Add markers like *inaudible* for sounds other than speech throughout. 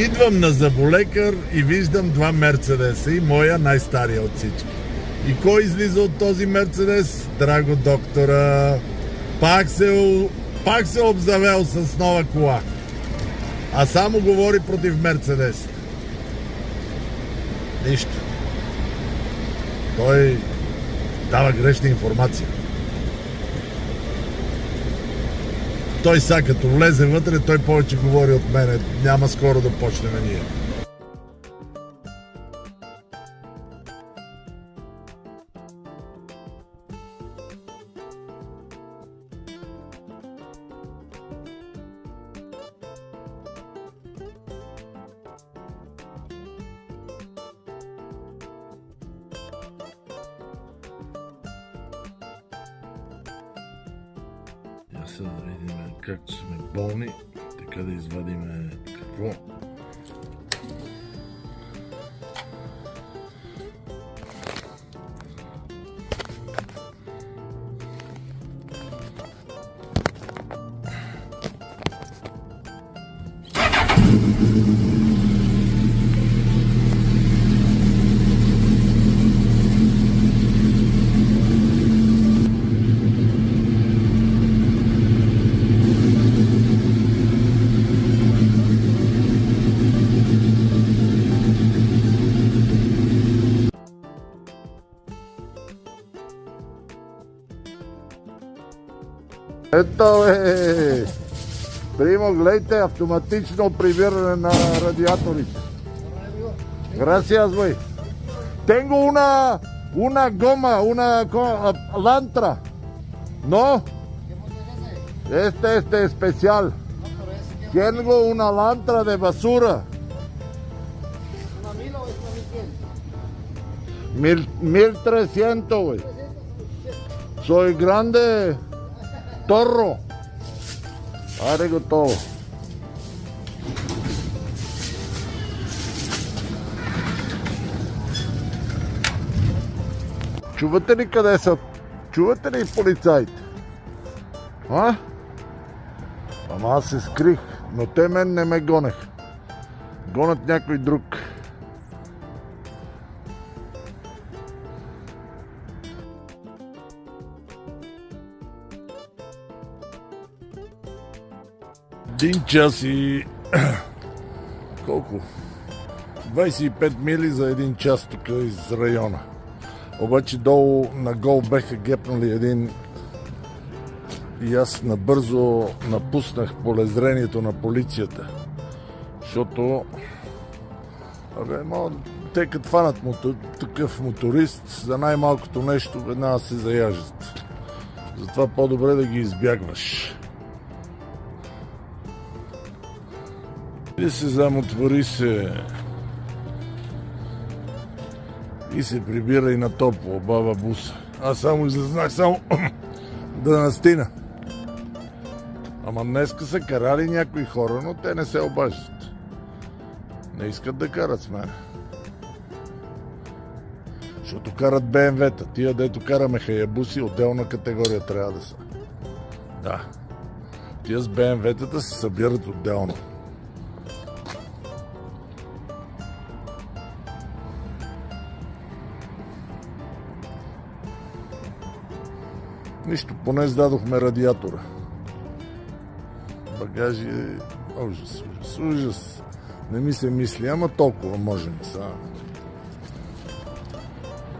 Идвам на заболекар и виждам два Мерцедеса и моя най-стария от всички. И кой излиза от този Мерцедес? Драго доктора. Пак се, пак се обзавел с нова кола. А само говори против Мерцедес. Нищо. Той дава грешна информация. Той сега като влезе вътре, той повече говори от мене. Няма скоро да почнем ние. Ето е! Примо, гледайте, автоматично прибиране на радиаторите. Gracias, güey. Tengo una, una goma, una co- lantra. ¿No? Este, este especial. Tengo una lantra de basura. Mil, mil trescientos, güey. Soy grande Torro. Аре готово. Чувате ли къде са? Чувате ли полицаите? А? Ама аз се скрих, но те мен не ме гонех. Гонят някой друг. Един час и... *clears throat* Колко? 25 мили за един час тук из района. Обаче долу на гол беха гепнали един и аз набързо напуснах полезрението на полицията. Защото Абе, мога, те като фанат мото, такъв моторист, за най-малкото нещо веднага се заяжат. Затова по-добре да ги избягваш. И се замотвори се и се прибира и на топло, баба буса. Аз само излезнах само *clears throat* да настина. Ама днеска са карали някои хора, но те не се обаждат. Не искат да карат с мен. Защото карат БМВ-та. Тия, дето караме хаябуси, отделна категория трябва да са. Да. Тия с БМВ-тата се събират отделно. Нищо, поне сдадохме радиатора. Багажи е ужас, ужас, ужас. Не ми се мисли, ама толкова можем сега.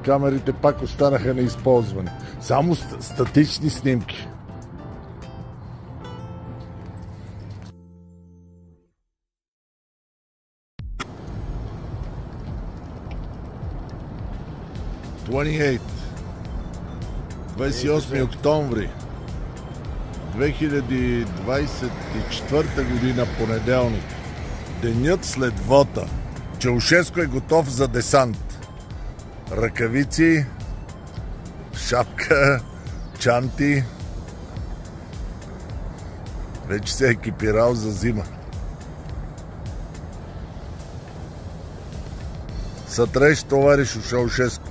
Камерите пак останаха неизползвани. Само ст- статични снимки. Twenty-eight. 28 октомври 2024 година, понеделник. Денят след вота. Чаушеско е готов за десант. Ръкавици, шапка, чанти. Вече се е екипирал за зима. Сътреш товариш Чаушеско.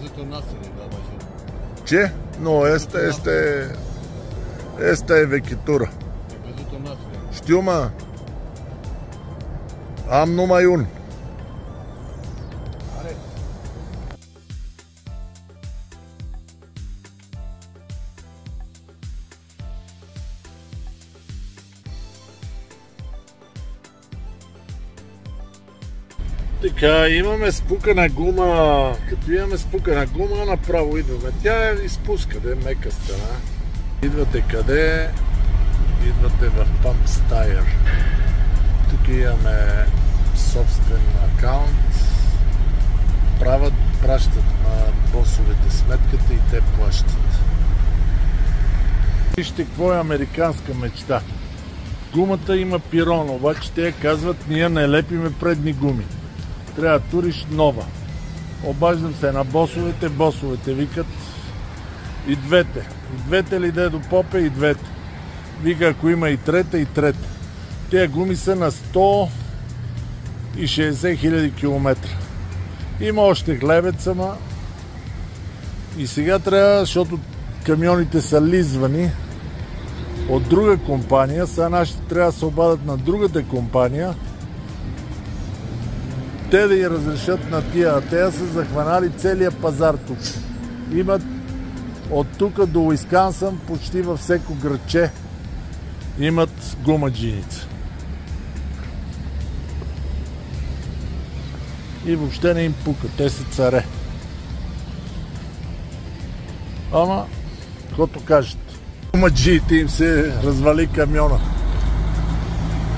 zis un nasile la mașină. Ce? Nu, este, da. este, este vechitură. Știu, mă. Am numai un. Така, имаме спукана гума. Като имаме спукана гума, направо идваме. Тя е изпуска, де мека стена. Идвате къде? Идвате в Pump Style. Тук имаме собствен акаунт. Правят, пращат на босовете сметката и те плащат. Вижте какво е американска мечта. Гумата има пирон, обаче те казват, ние не лепиме предни гуми трябва да туриш нова. Обаждам се на босовете, босовете викат и двете. И двете ли да до попе, и двете. Вика, ако има и трета, и трета. Те гуми са на 160 хиляди километра. Има още глебец, ама и сега трябва, защото камионите са лизвани от друга компания, сега нашите трябва да се обадат на другата компания – те да ги разрешат на тия. Те са захванали целият пазар тук. Имат от тук до Уискансън почти във всеко градче имат гумаджиница. И въобще не им пука. Те са царе. Ама, каквото кажат. Гумаджиите им се развали камиона.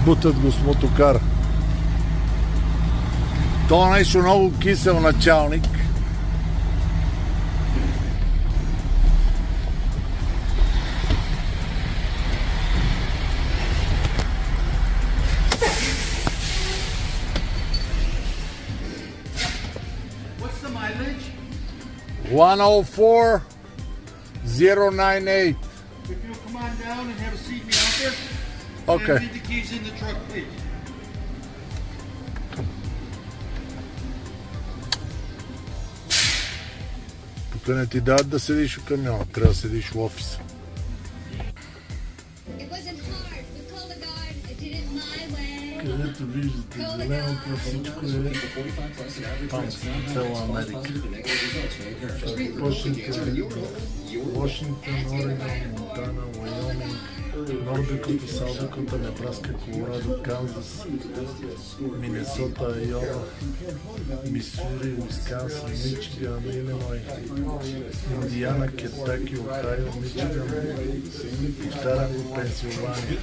Бутат го с мотокара. To novu kiselu na čalnik. What's the mileage? 104,098. If you'll come on down and have a seat in the. Okay. Leave the keys in the truck, please. Тук не ти дадат да седиш в камиона, трябва да седиш в офиса. It wasn't hard. We called the guard. I did it my way. Където виждате зеленото всичко е там, цяла Америка. Вашингтон, Вашингтон, Орегон, Монтана, Уайоминг, Нордекота, Саудекота, Небраска, Колорадо, Канзас, Минесота, Айова, Мисури, Уискансън, Мичиган, Илиной, Индиана, Кентаки, Охайо, Мичиган, повтарям го, Пенсилвания.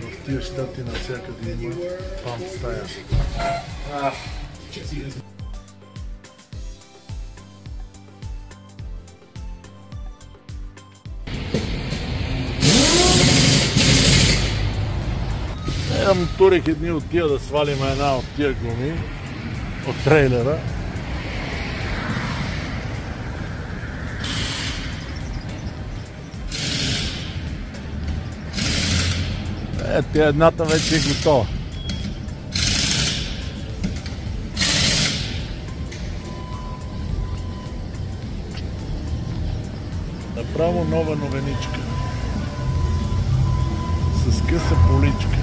В тия щати навсякъде има памп стая. Е, турих едни от тия да свалим една от тия гуми от трейлера. Е, тя едната вече е готова. Направо нова новеничка. С къса поличка.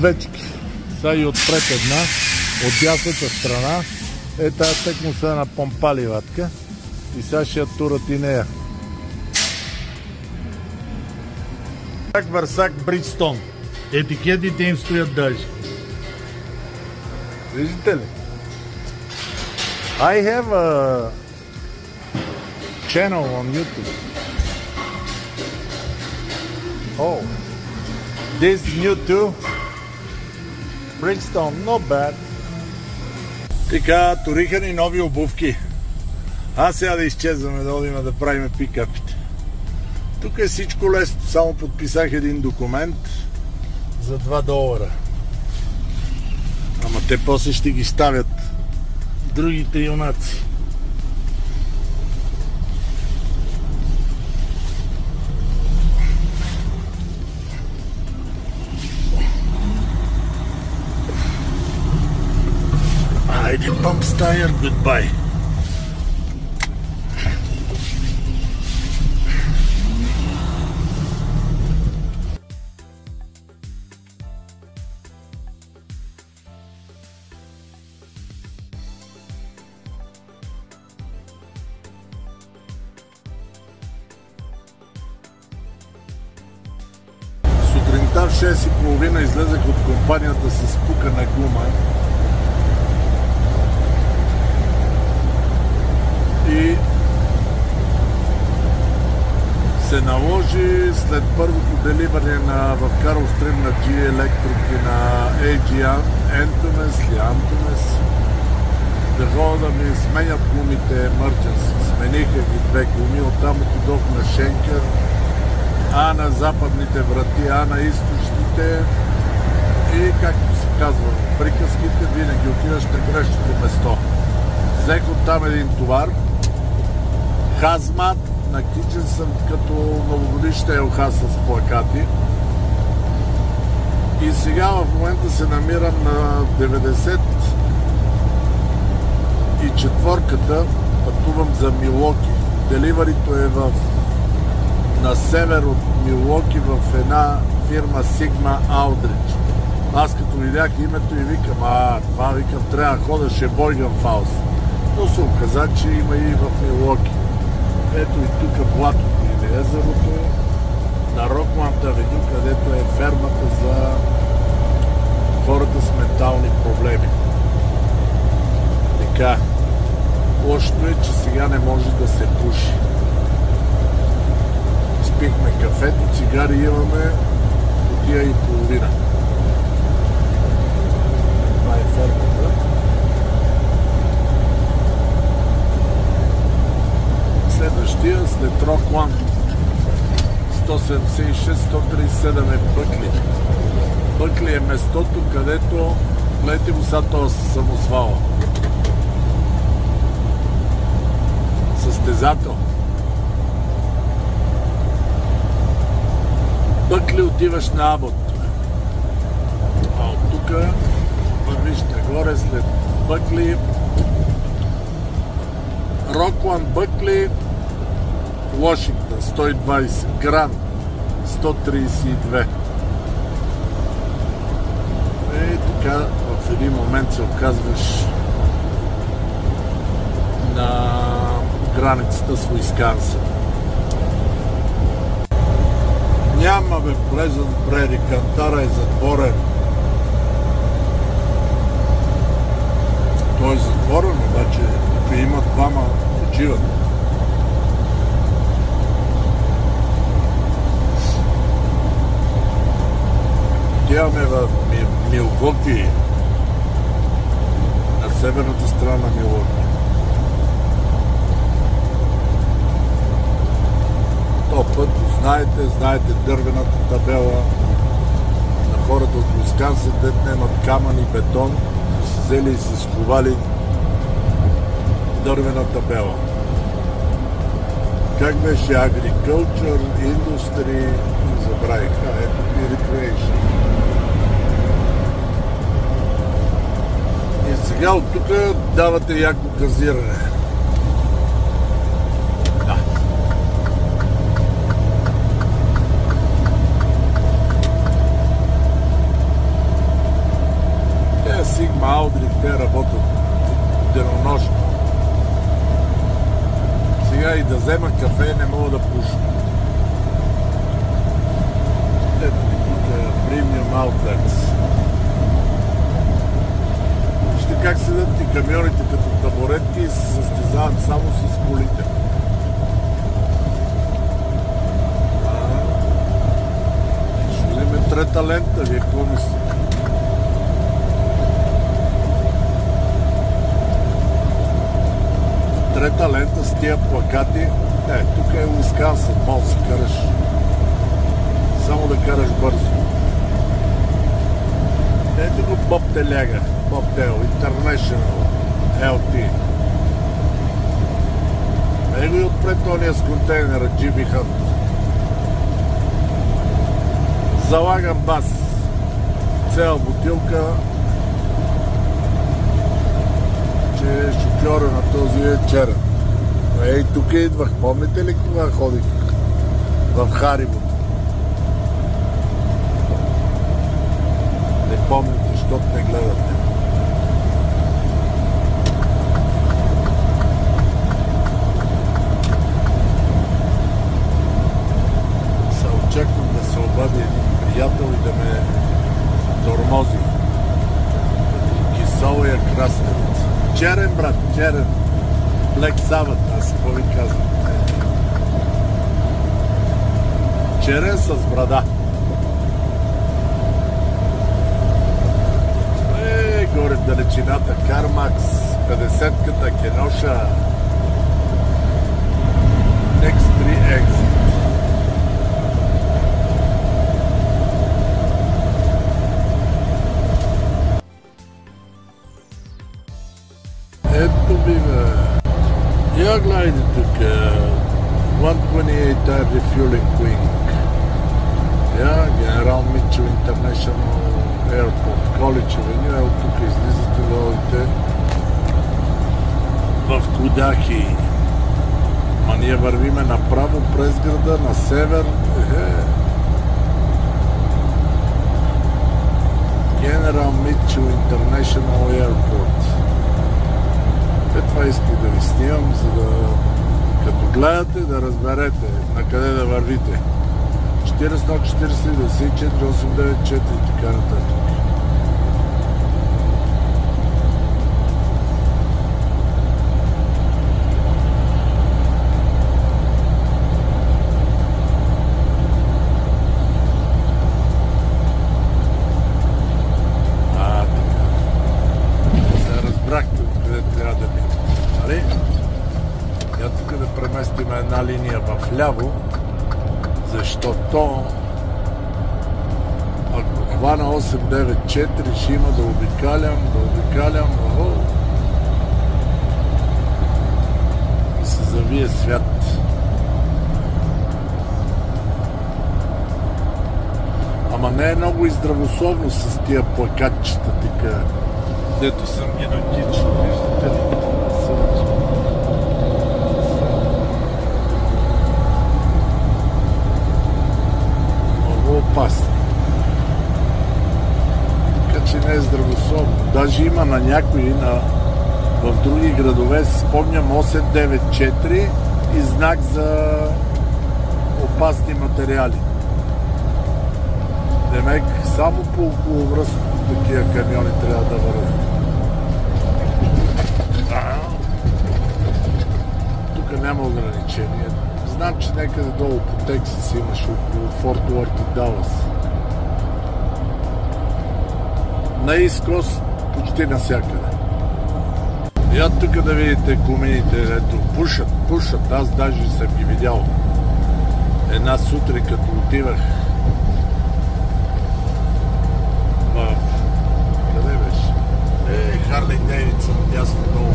Двечки. Сега и отпред една, от дясната страна. Е, тази тък му се напомпали ватка. И сега ще я турат и нея. Так Върсак Бриджстон. Етикетите им стоят даже. Виждате ли? I have a channel on YouTube. Oh, this new too. Bridgestone, not bad. Така, туриха ни нови обувки. А сега да изчезваме, да одим да правим пикапите. Тук е всичко лесно. Само подписах един документ за 2 долара. Ама те после ще ги ставят другите юнаци. I did pump style goodbye. На кичен съм като новогодишна елха с плакати. И сега в момента се намирам на 90 и четвърката, пътувам за Милоки. Деливарито е в на север от Милоки в една фирма Sigma Aldrich. Аз като видях името и викам, а, това викам, трябва да хода Шебойган Фаус. Но се оказа, че има и в Милоки. Ето и тук блатото или езерото, на Рокланд Авеню, където е фермата за хората с ментални проблеми. Така, лошото е, че сега не може да се пуши изпихме кафето, цигари имаме кутия и половина. Това е фермата. Следващия след Рокланд 176-137 е Бъкли. Бъкли е местото, където гледайте го сега самосвала. Състезател. Бъкли отиваш на Абот. А от тук вървиш нагоре след Бъкли. Рокланд Бъкли, Вашингтон 120, Гран 132. И така в един момент се оказваш на границата с Уискансън. Няма бе Плезънт Прери, Кантара е затворен. Той е затворен, обаче тук има двама почиват. Отиваме в Милвоки, на северната страна на Милвоки. То път знаете, знаете дървената табела на хората от Вискансен, дет немат камън и бетон, са взели и се сковали дървена табела. Как беше Agriculture, Industry, забравих, а ето и Recreation. Сега от тук давате яко газиране. Сигма Аудрик, те работят денонощно. Сега и да взема кафе не мога да пуша. Ето тук е Premium Outlets. Как седат и камионите като табуретки и се състезават само с колите. Ще видим трета лента, вие какво мислите? трета лента с тия плакати. Е, тук е Уискансън, мол си караш. Само да караш бързо. Ето го Боб Теляга, Тел, International, LT. Его и отпред тония с контейнера, Джиби Хънт. Залагам бас. Цяла бутилка горе на този е черен. Ей, тук идвах. Помните ли кога ходих в Харибо? Не помните, защото не гледате. най-важният приятел и да ме тормози. Кисало я е краставица. Черен, брат, черен. лек сават, аз какво ви казвам. Черен с брада. Е, горе в далечината Кармакс, 50-ката Кеноша, X3X. 128 Tire Refueling Wing. Я, Генерал Митчел International Airport, College Avenue. Ето тук излизате да ходите в Кудахи. Ма ние вървиме направо през града, на север. Е, General Mitchell International Airport. Е, това исках да ви снимам, за да като гледате да разберете на къде да вървите. 440, 94, 894 и така нататък. 894 ще има да обикалям, да обикалям, о, и се завие свят. Ама не е много и здравословно с тия плакатчета така, дето съм ги натичал, виждате ли? Даже има на някои на, в други градове, спомням 894 и знак за опасни материали. Демек, само по околовръст такива камиони трябва да върват. А, Тук няма ограничение. Знам, че някъде долу по Тексас имаш около Форт Уорт и Далас. На изкост почти навсякъде. От тук да видите комините, ето, пушат, пушат. Аз даже съм ги видял. Една сутрин, като отивах в... Къде беше? Е, Харли Дейвидсън, дясно долу.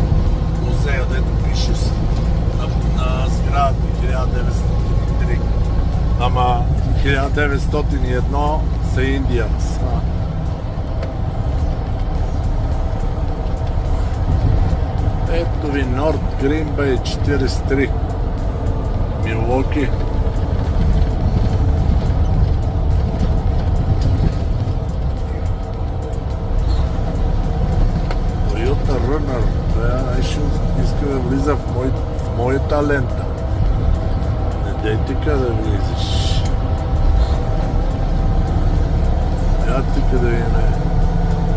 Музея, дето пише на, на сградата 1903. Ама 1901 са Индианс. А. Ето ви Норд Грин Бей 43. Милоки. Toyota Runner. Това нещо иска да влиза в, мой, в моята лента. Не дей така да влизаш. Я тук да видим.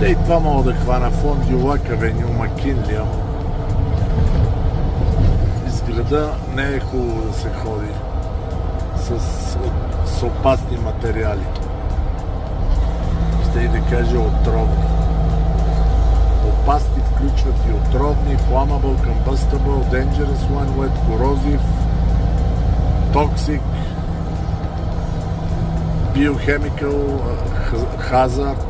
Те и това мога да хвана фон Дюлак Авеню Макинли, ама града не е хубаво да се ходи с, с опасни материали. Ще и да кажа отровни. Опасни включват и отровни, flammable, combustible, dangerous one, wet, corrosive, toxic, uh, hazard,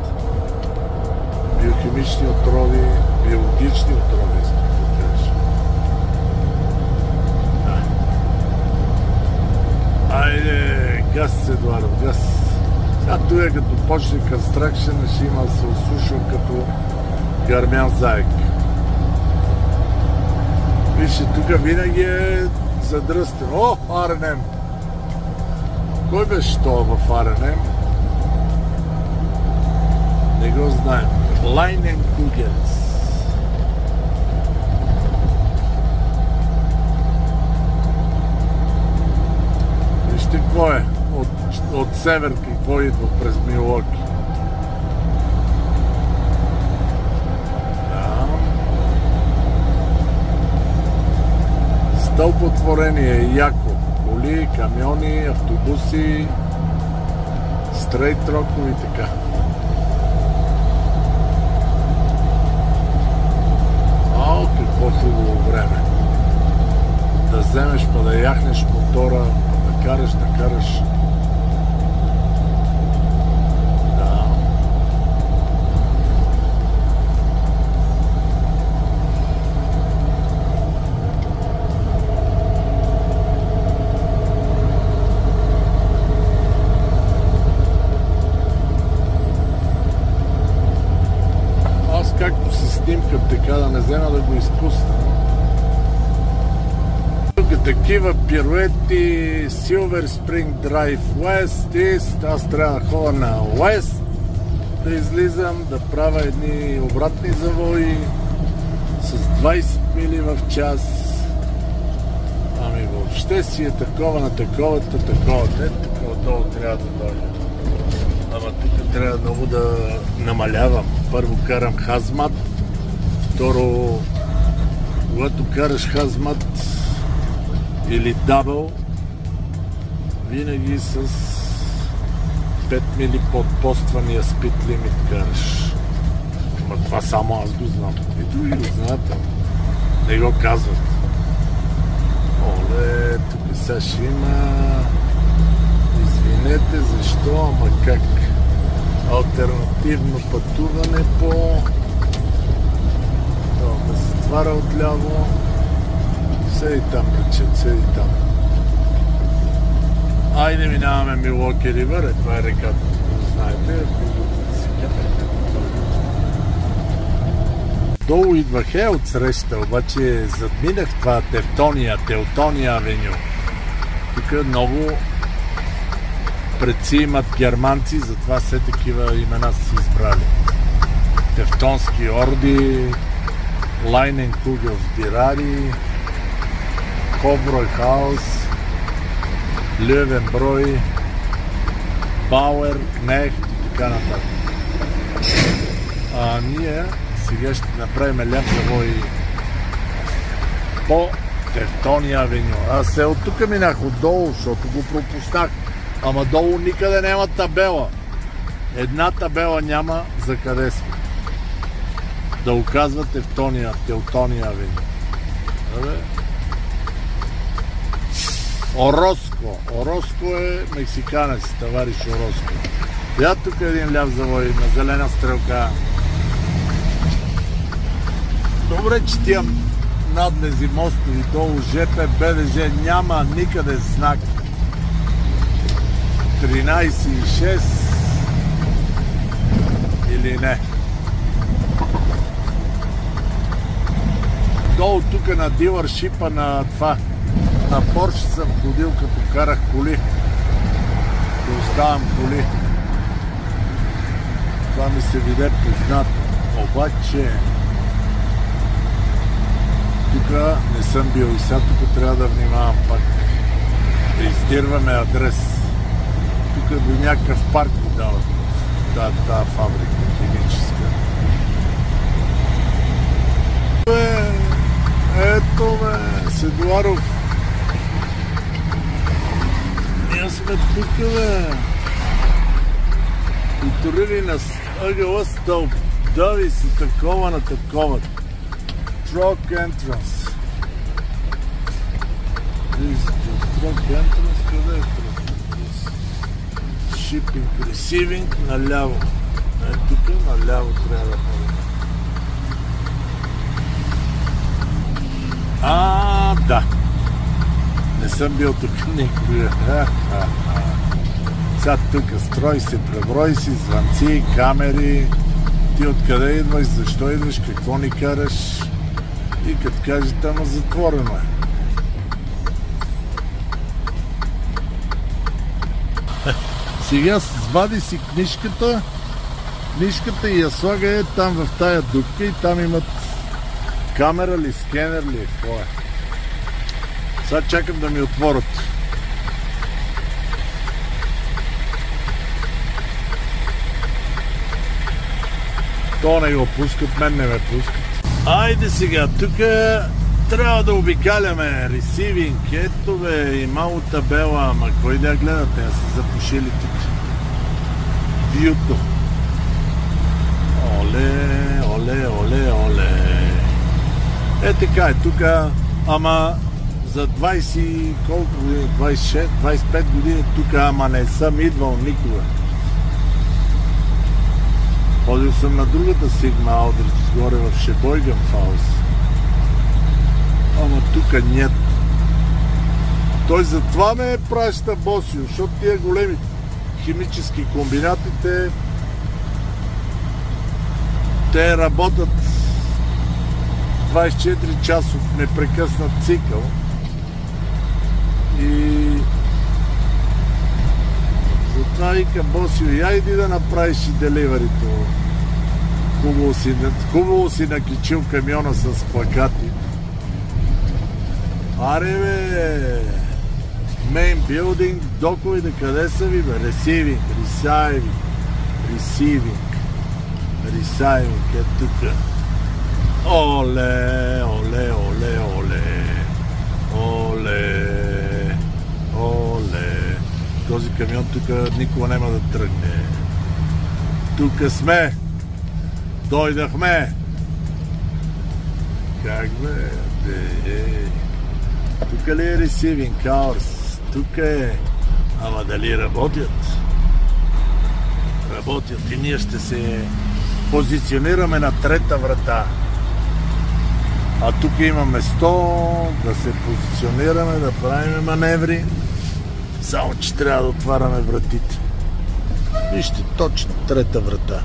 биохимични отрови, биологични отрови, Айде, газ, Едуард, газ. Сега той е като почне констракшн, ще има да се осушва като гърмян заек. Вижте, тук винаги е задръстен. О, Аренем! Кой беше това в Аренем? Не го знаем. Лайнен Кугенс. Какво е. От, от север какво идва през Милоки. Да. Стълпотворение, яко. Коли, камиони, автобуси, стрейт трокови и така. О, какво хубаво време. Да вземеш па да яхнеш мотора, да караш, да такива пируети, Silver Spring Drive West, East, аз трябва да ходя на West, да излизам, да правя едни обратни завои с 20 мили в час. Ами въобще си е такова на таковата, такова. Е, такова долу трябва да дойде. Ама тук трябва много да намалявам. Първо карам хазмат, второ, когато караш хазмат или дабъл, винаги с 5 мили под поствания спит лимит караш. Ама това само аз го знам. И други го знаят, не го казват. Оле, тук сега ще има... Извинете, защо, ама как? Альтернативно пътуване по... Това ме затваря отляво. Седи там, речет, седи там. Айде минаваме Милоки Ривър, е, това е реката, знаете. Долу идвах е от среща, обаче задминах това Тевтония, Теотония авеню. Тук много предци имат германци, затова все такива имена са си избрали. Тевтонски орди, Лайнен Кугел в Бирари, Коброй Хаус, Левен Брой, Бауер, Нех и така нататък. А ние сега ще направим ляп завой по Тевтония авеню. Аз се от тук минах отдолу, защото го пропуснах. Ама долу никъде няма табела. Една табела няма за къде сме. Да оказва Тевтония, Теутония авеню. Абе. Ороско. Ороско е мексиканец, товариш Ороско. Я тук един ляв завой на зелена стрелка. Добре, че тия надлези мостови долу ЖП, БДЖ няма никъде знак. 13,6 или не. Долу тук на дилършипа на това на Порш съм ходил като карах коли. Да оставам коли. Това ми се виде познато. Обаче тук не съм бил и сега тук трябва да внимавам пак. Да издирваме адрес. Тук до някакъв парк го дават. Та, та фабрика химическа. Бе, ето бе, Седуаров. Тук, бе. И турили на ъгъла стълб. Дави се такова на такова. Truck entrance. Is truck entrance. Къде е truck entrance? Shipping, receiving, наляво. Е, тук наляво трябва да ходим. А, да. Не съм бил тук никога. Сега тук строй се, преброй си, звънци, камери. Ти откъде идваш, защо идваш, какво ни караш? И като кажете, ама затворено е. Сега извади си книжката, книжката и я слага е там в тая дупка и там имат камера ли, скенер ли, какво е. Сега чакам да ми отворят. То не го пускат, мен не ме пускат. Айде сега, тук трябва да обикаляме ресивинг. Ето бе, и малко табела, ама кой да гледате? Я са запушили тук. Вюто. Оле, оле, оле, оле. Е така е, тук, ама за 20, колко години, 26, 25 години тук, ама не съм идвал никога. Ходил съм на другата Сигма Аудрич, горе в Шебойган Хаус. Ама тук нет. Той затова ме праща Босио, защото тия големи химически комбинатите те работят 24 часов непрекъснат цикъл и затова вика Босио, я иди да направиш и деливарито. Хубаво си, хубаво си накичил камиона с плакати. Аре бе! Мейн билдинг, доковите къде са ви бе? Ресивинг, ресайвинг, ресивинг, ресайвинг е тук. Оле, оле, оле, оле, оле. Този камион тук никога няма да тръгне. Тук сме. Дойдахме. Как бе? Де, тук ли е Receiving Hours? Тук е. Ама дали работят? Работят и ние ще се позиционираме на трета врата. А тук има место да се позиционираме, да правим маневри. Само, че трябва да отваряме вратите. Вижте, точно трета врата.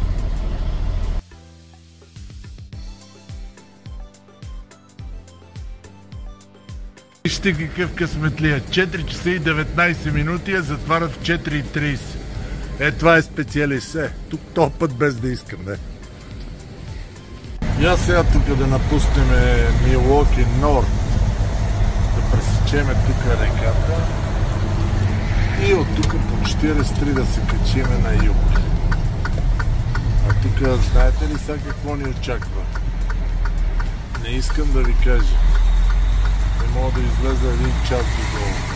Вижте какъв късметлия. 4 часа и 19 минути, а затварят в 4.30. Е, това е специалист. Е, тук този път без да искам, не. Аз сега тук да напуснем Милоки Норд. Да пресечеме тук реката. И от тук по 43 да се качиме на юг. А тук знаете ли сега какво ни очаква? Не искам да ви кажа. Не мога да излеза един час додолу. Сега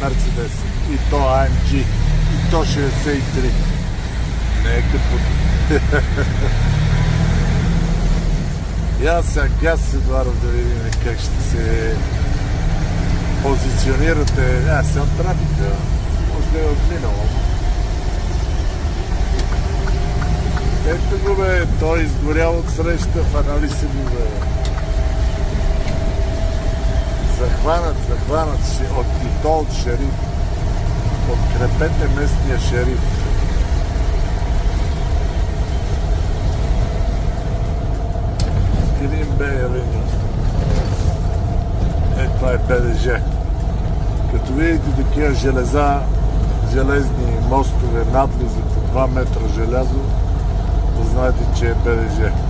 Мерцедес. И то AMG. И то 63. Не е. И аз сега с Едуаров да видим как ще се позиционирате. А, сега трафика може да е отминало. Ето го бе, той изгорял от среща в аналиса го бе. Захванат, захванат си от Тито шериф. Подкрепете местния шериф. Green Bay Avenue. Е, това е БДЖ. Като видите такива железа, железни мостове, надлези по 2 метра желязо, знаете, че е БДЖ.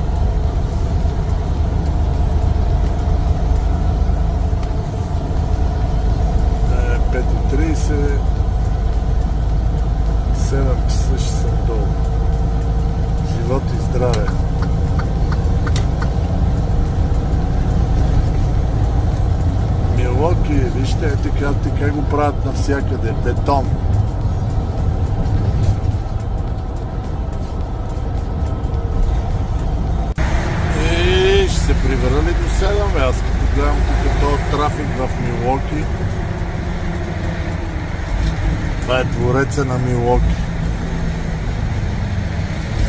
Така го правят навсякъде. Бетон. И ще се прибера ли до 7? бе? Аз като гледам тук този трафик в Милоки. Това е двореца на Милоки.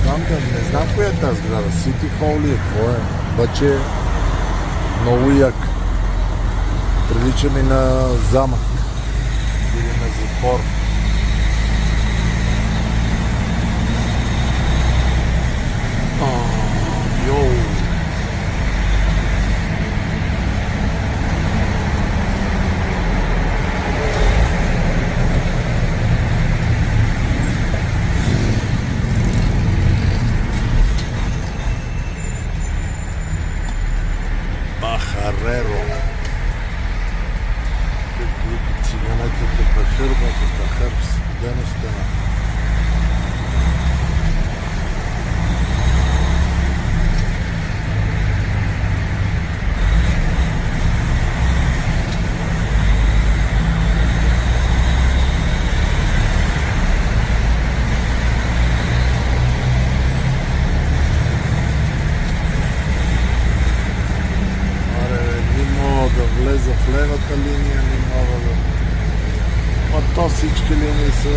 Знам, да, не знам коя е тази сграда. Сити Хол ли е? Какво е? Обаче е много як. Прилича ми на замък. Или на затвор. А, Йоу! Бахареро. Както викат циганетата бахърбата, бахър, студена стена. Аре, не мога да влеза в левата линия, да... Ма то всички линии са...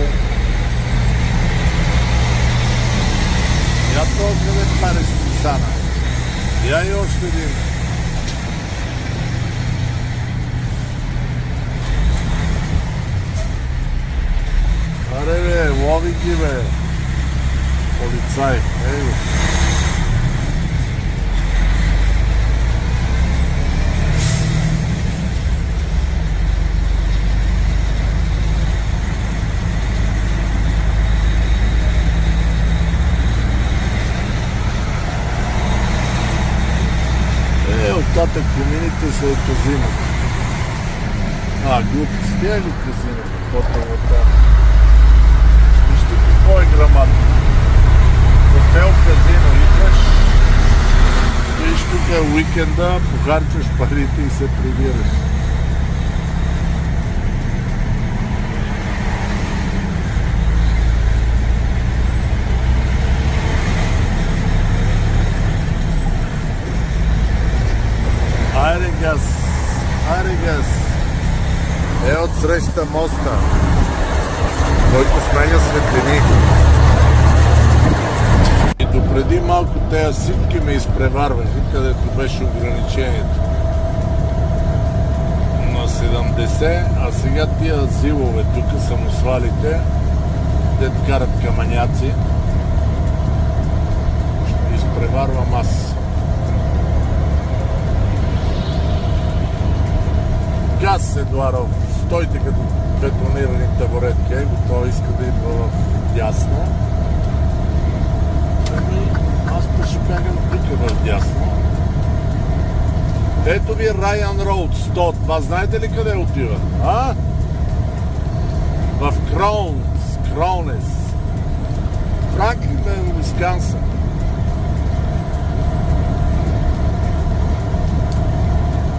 Я то къде пари стана. Я и още един. Аре бе, лови ги бе. Полицай, ей го. Оттатък комините се е казино. А, глупост. Тя е ли казино? Каквото е там. Вижте какво е грамат. Хотел казино. Идваш, виж тук е уикенда, похарчваш парите и се прибираш. Айде газ! Айде газ! Е от среща моста, който сменя светлини. И допреди малко тези ситки ме изпреварваха, където беше ограничението. На 70, а сега тия зилове тук, самосвалите, дет карат каманяци, изпреварвам аз. газ, Едуаров. Стойте като бетонирани табуретки. Его той иска да идва в дясно. Ами, аз па ще бягам тук в дясно. Ето ви Райан Роуд 100. Това знаете ли къде отива? А? В Кроунс, Кроунес. Франклин е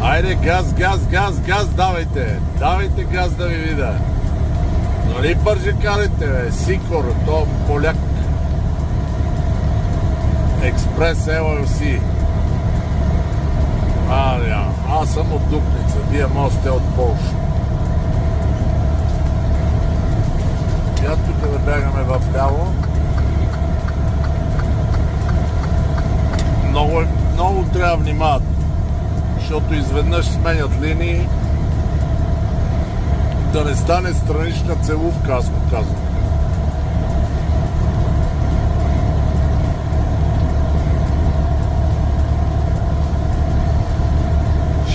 Айде, газ, газ, газ, газ, давайте. Давайте газ да ви видя. Нали бърже карате, бе? Сикор, то поляк. Експрес LLC. А, я. Аз съм от Дупница, вие може от Полша. Я тук да бягаме в ляво. Много, е- много трябва да внимават защото изведнъж сменят линии Да не стане странична целувка, аз го казвам.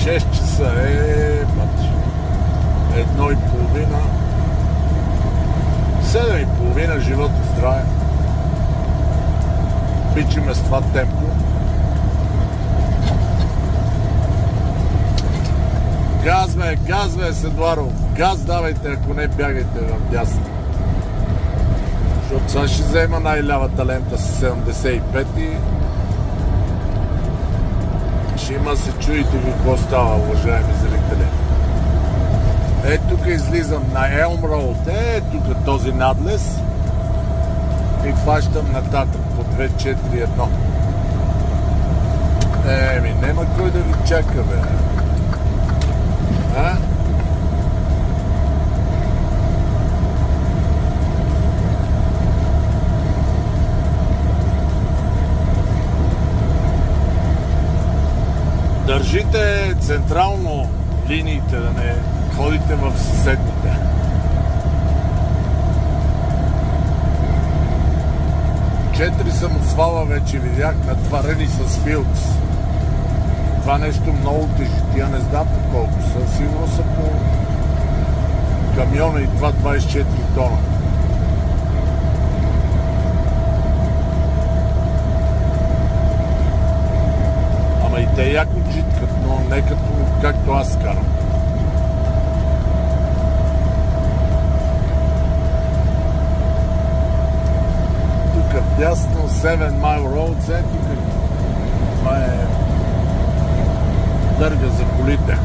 Шест часа е, бач. Едно и половина. Седем и половина, живот и здраве. Пичиме с това темпо. Газ, бе, газ, бе, Седларов. Газ давайте, ако не бягайте в дясно. Защото сега ще взема най-лявата лента с 75 и ще има се чуете ви какво става, уважаеми зрители. Е, тук излизам на Елм Роуд. Е, тук този надлез. И хващам нататък по 2-4-1. Еми, няма кой да ви чака, бе. А? Държите централно линиите, да не ходите в съседните. Четири самосвала вече видях, натварени с филкс. Това нещо много тежи. Тия не знам колко са. Сигурно са по камиона и това 24 тона. Ама и те яко джиткат, но не като както аз карам. Тук дясно 7 Mile Road, тук. Това е дърга за колите.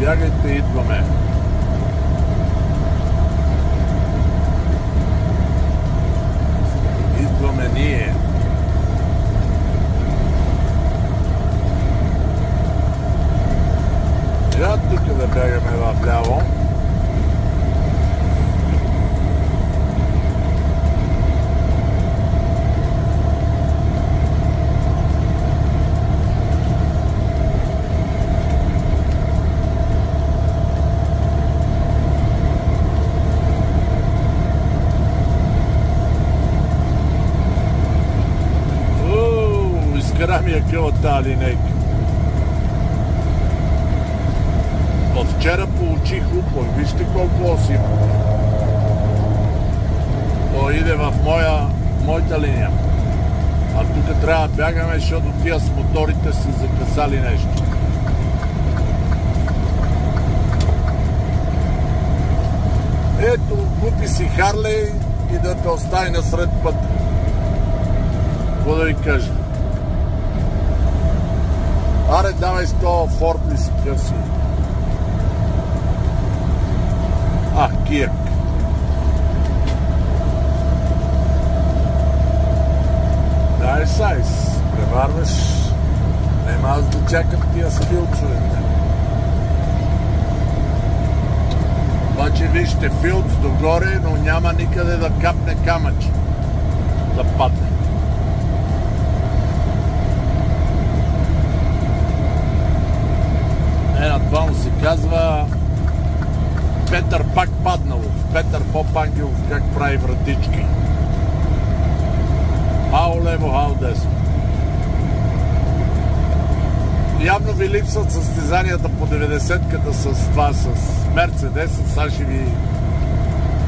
Бягайте, идваме. Уу, изкара ми е къла тази линейка. Вчера получих упор. Вижте колко ос има. Той иде в моя, моята линия. А тук трябва да бягаме, защото тия с моторите са закъсали нещо. Ето, купи си Харлей и да те остави насред път. Какво да ви кажа? Аре, давай с този Форд ли си къси? А, Кирк. Дай сайз. Преварваш. Нема аз да чакам тия филцовете. Обаче вижте филц догоре, но няма никъде да капне камъч. Да падне. Казва Петър пак падналов. Петър Поп-Ангелов как прави вратички. Хао лево, хао десно. Явно ви липсват състезанията по 90-ката с това, с Мерцедес, сега ще ви,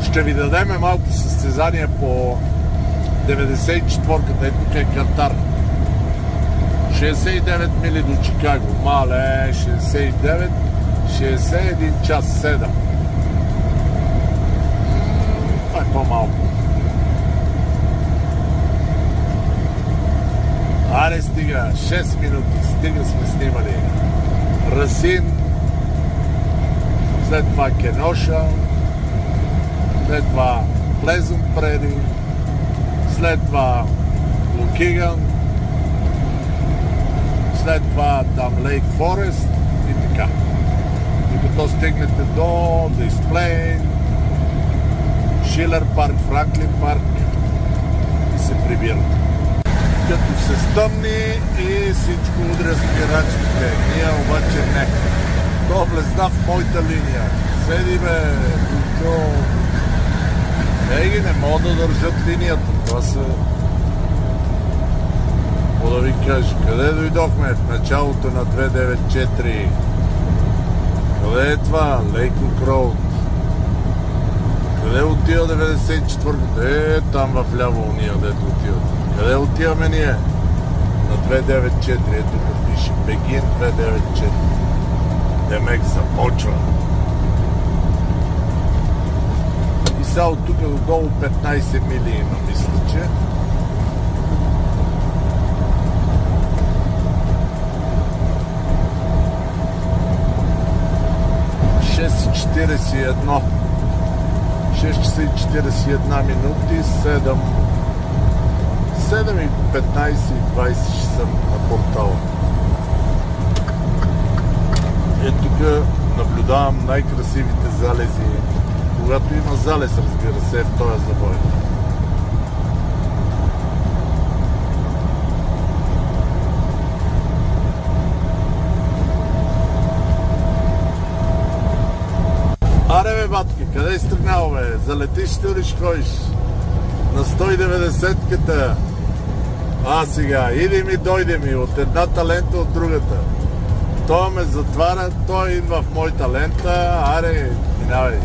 ще ви дадеме малко състезания по 94-ката. Ето тук е Катар. 69 мили до Чикаго. Мале, 69, 61 час 7. Това е по-малко. Аре, стига. 6 минути. Стига сме снимали. Расин. След това Кеноша. След това Плезън Преди. След това Лукиган. След това там Лейк Форест. Докато стигнете до Дисплейн, Шилер парк, Франклин парк, прибират. Като се стъмни и всичко удря спирачките. Ние обаче не. То влезна в моята линия. Седи бе, Бучо. Еги не могат да държат линията. Това са... Какво да ви кажа? Къде дойдохме? В началото на 294. Къде е това? Лейко Кроуд. Къде отива 94-то? Е, там в ляво уния, дето отиват. Къде отиваме ние? На 294. Ето тук пише Бегин 294. Демек започва. И сега от тук додолу 15 мили има, мисля, че. 41. 6 часа и 41 минути, 7, 7 и 15 и 20 часа на портала. Е, тук наблюдавам най-красивите залези, когато има залез, разбира се, е в този забой. За летището ходиш? На 190-ката. А сега, иди ми, дойде ми, от едната лента, от другата. Той ме затваря, той идва в моята лента, аре, минавай.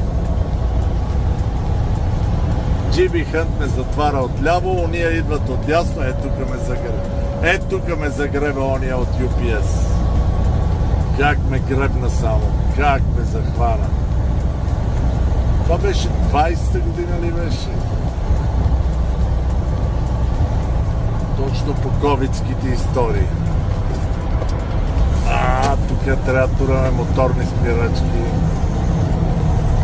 Джиби Хънт ме затваря от ляво, уния идват от дясно, е тук ме загребе. Е тук ме загребе ония от UPS. Как ме гребна само, как ме захвана. Това беше 20-та година ли беше? Точно по ковидските истории. А, тук трябва да тураме моторни спирачки.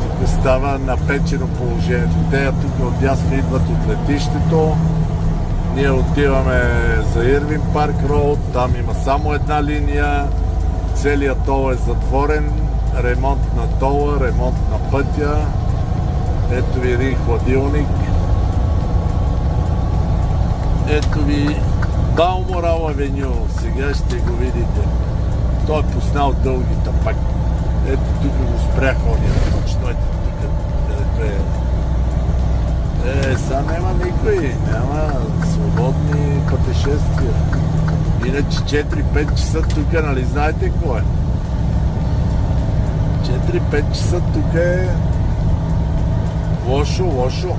Тук става напечено положението. Те тук отдясно идват от летището. Ние отиваме за Ирвин Парк Роуд. Там има само една линия. Целият тол е затворен. Ремонт на тола, ремонт на пътя. Ето ви един хладилник. Ето ви Балморал Авеню. Сега ще го видите. Той е пуснал дългите пак. Ето тук го спрях ония. Точно ето тук, където е. Е, сега няма никой. Няма свободни пътешествия. Иначе 4-5 часа тук, нали знаете какво е? 4-5 часа тук е лошо, лошо.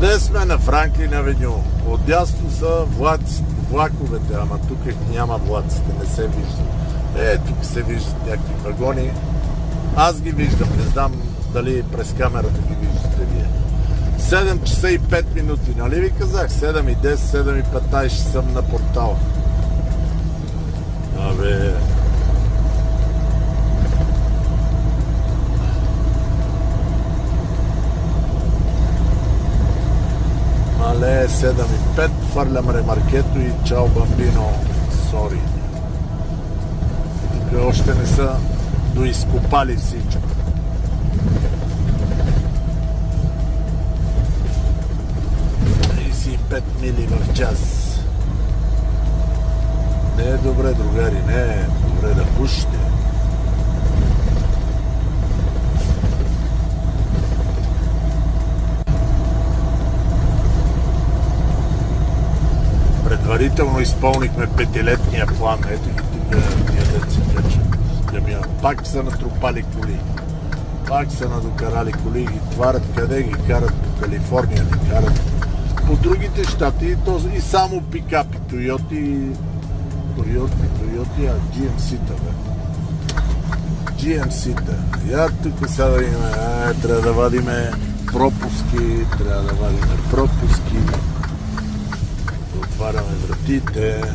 Къде сме на Франклин Авеню? Отдясно са влаци, влаковете, ама тук няма влаците, не се вижда. Е, тук се виждат някакви вагони. Аз ги виждам, не знам дали през камерата ги виждате вие. 7 часа и 5 минути, нали ви казах? 7 и 10, 7 и 15 съм на портала. Абе... Мале, 7 и 5, фърлям ремаркето и чао бамбино, сори. Тук още не са доизкопали всичко. Мили в час. Не е добре, другари, не е добре да пушите. Предварително изпълнихме петилетния план. Ето ги тук тия деца качат. Пак са натрупали коли. Пак са надокарали коли, ги тварят къде ги карат по Калифорния, ги карат по другите щати и само пикапи, Тойоти, Тойоти, Тойоти, а GMC-та, бе. GMC-та. Я тук сега да имаме, а, трябва да вадиме пропуски, трябва да вадиме пропуски, отваряме вратите.